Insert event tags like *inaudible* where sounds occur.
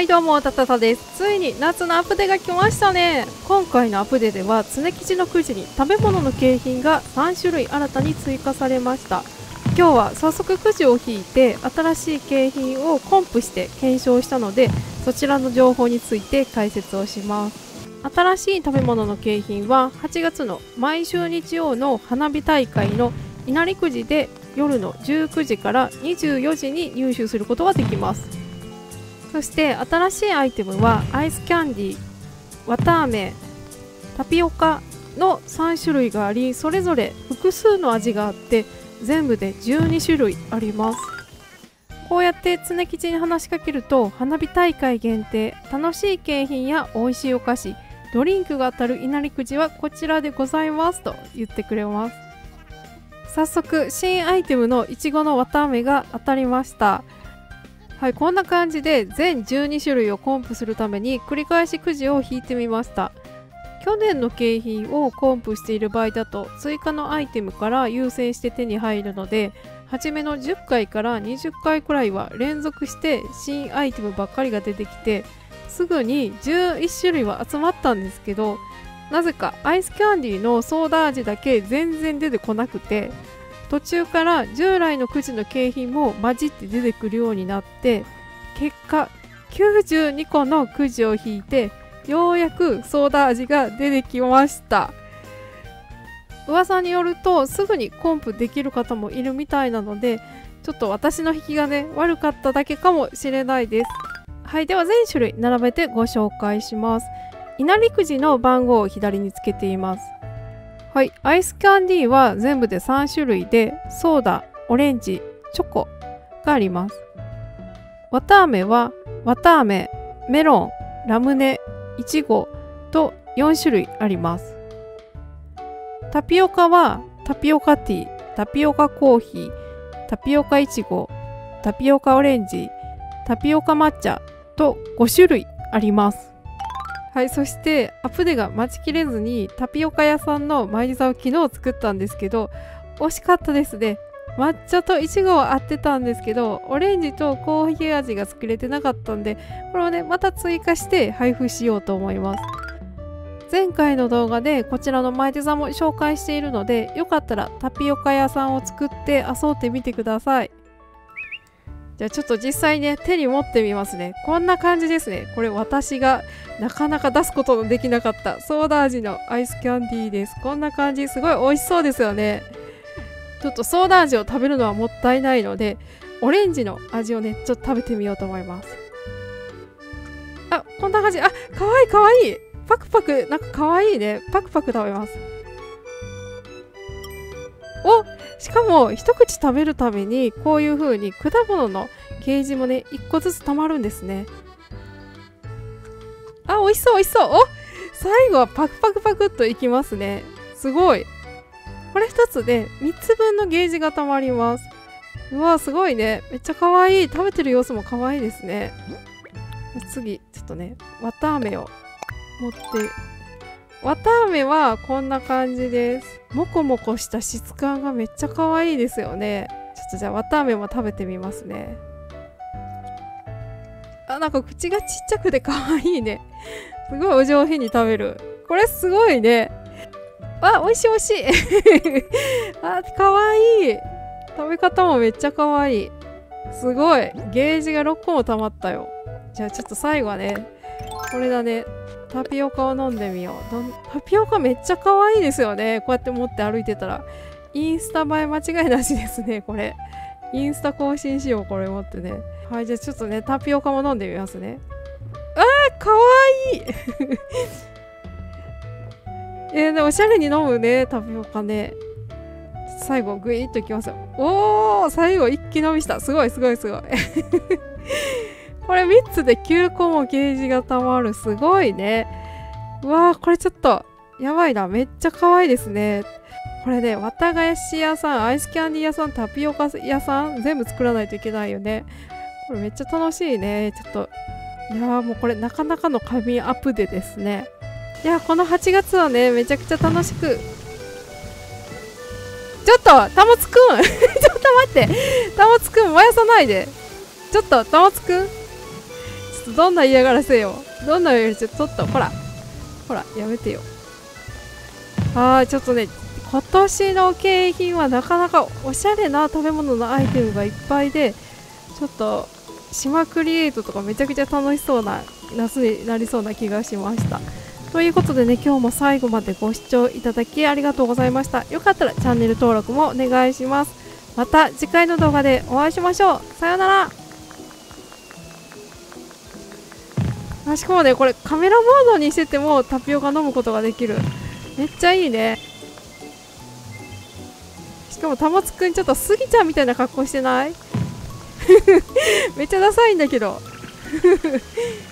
はいどうもたたたです。ついに夏のアップデが来ましたね。今回のアップデでは常吉のくじに食べ物の景品が3種類新たに追加されました。今日は早速くじを引いて新しい景品をコンプして検証したのでそちらの情報について解説をします。新しい食べ物の景品は8月の毎週日曜の花火大会の稲荷くじで夜の19時から24時に入手することができます。そして新しいアイテムはアイスキャンディー綿あめタピオカの3種類がありそれぞれ複数の味があって全部で12種類あります。こうやって常吉に話しかけると花火大会限定楽しい景品や美味しいお菓子ドリンクが当たる稲荷くじはこちらでございますと言ってくれます。早速新アイテムのいちごの綿あめが当たりました。はいこんな感じで全12種類をコンプするために繰り返しくじを引いてみました。去年の景品をコンプしている場合だと追加のアイテムから優先して手に入るので初めの10回から20回くらいは連続して新アイテムばっかりが出てきてすぐに11種類は集まったんですけどなぜかアイスキャンディーのソーダ味だけ全然出てこなくて途中から従来のくじの景品も混じって出てくるようになって結果92個のくじを引いてようやくソーダ味が出てきました。噂によるとすぐにコンプできる方もいるみたいなのでちょっと私の引きがね悪かっただけかもしれないです。はいでは全種類並べてご紹介します。稲荷くじの番号を左につけています。はい、アイスキャンディーは全部で3種類で、ソーダ、オレンジ、チョコがあります。綿あめは、綿あめ、メロン、ラムネ、いちごと4種類あります。タピオカは、タピオカティー、タピオカコーヒー、タピオカいちご、タピオカオレンジ、タピオカ抹茶と5種類あります。はいそしてアプデが待ちきれずにタピオカ屋さんのマイリザを昨日作ったんですけど惜しかったですね。抹茶といちごは合ってたんですけどオレンジとコーヒー味が作れてなかったんでこれをねまた追加して配布しようと思います。前回の動画でこちらのマイテザも紹介しているのでよかったらタピオカ屋さんを作って遊んでみてください。じゃあちょっと実際ね手に持ってみますね。こんな感じですね。これ私がなかなか出すことのできなかった。ソーダ味のアイスキャンディーです。こんな感じ。すごい美味しそうですよね。ちょっとソーダ味を食べるのはもったいないのでオレンジの味をねちょっと食べてみようと思います。あこんな感じ。あかわいいかわい。いパクパクなんかかわいいね。パクパク食べます。おしかも一口食べるためにこういう風に果物のゲージもね1個ずつ溜まるんですね。あ美味しそう美味しそう。お最後はパクパクパクっといきますね。すごい。これ1つで3つ分のゲージが溜まります。うわすごいね。めっちゃ可愛い。食べてる様子も可愛いですね。次ちょっとね綿あめを持って綿あめはこんな感じです。もこもこした質感がめっちゃ可愛いですよね。ちょっとじゃあ綿あめも食べてみますね。あなんか口がちっちゃくて可愛いね。すごいお上品に食べる。これすごいね。あ美味しい美味しい。*laughs* あ可愛い。食べ方もめっちゃ可愛い。すごい。ゲージが6個も溜まったよ。じゃあちょっと最後はねこれだね。タピオカを飲んでみよう。タピオカめっちゃ可愛いですよね。こうやって持って歩いてたら。インスタ映え間違いなしですねこれ。インスタ更新しようこれ持ってね。はいじゃあちょっとねタピオカも飲んでみますね。あーかわい！*laughs* えー、でおしゃれに飲むねタピオカね。最後グイッといきますよ。おー最後一気飲みした。すごいすごいすごい。これ3つで9個もゲージがたまる。すごいね。うわー、これちょっと、やばいな。めっちゃ可愛いですね。これね、綿菓子屋さん、アイスキャンディー屋さん、タピオカ屋さん、全部作らないといけないよね。これめっちゃ楽しいね。ちょっと、いやーもうこれなかなかの紙アップデですね。いやこの8月はね、めちゃくちゃ楽しく。ちょっと、たもつくん *laughs* ちょっと待って。たもつくん、燃やさないで。ちょっと、たもつくんっとどんな嫌がらせよ。どんな嫌がらせちょっとほらほらやめてよ。あーちょっとね今年の景品はなかなかおしゃれな食べ物のアイテムがいっぱいでちょっと島クリエイトとかめちゃくちゃ楽しそうな夏になりそうな気がしました。ということでね今日も最後までご視聴いただきありがとうございました。よかったらチャンネル登録もお願いします。また次回の動画でお会いしましょう。さようなら。あしかもねこれカメラモードにしててもタピオカ飲むことができる。めっちゃいいね。しかもたまつくんちょっとスギちゃんみたいな格好してない？*laughs* めっちゃダサいんだけど。*laughs*